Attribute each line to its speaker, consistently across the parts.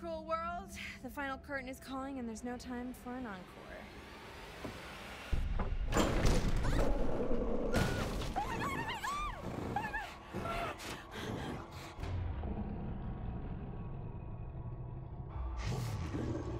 Speaker 1: cruel world. The final curtain is calling and there's no time for an encore.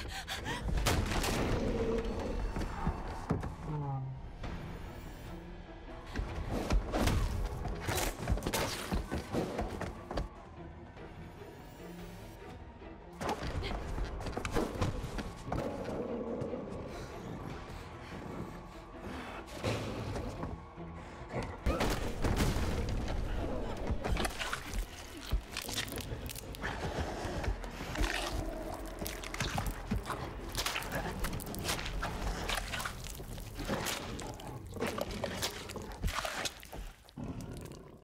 Speaker 1: あっ。